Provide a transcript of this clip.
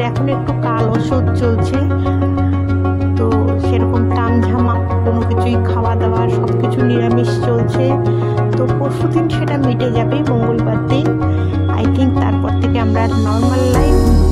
এখন একটু কাল ওষুধ চলছে। তো সেরকম টানঝামা, কোনো কিছুই খাওয়া দাওয়া সব কিছু নিরামিষ চলছে। তো পরশু দিন সেটা মিটে যাবে মঙ্গলবার দিন। আই থিঙ্ক তারপর থেকে আমরা নর্মাল লাইফ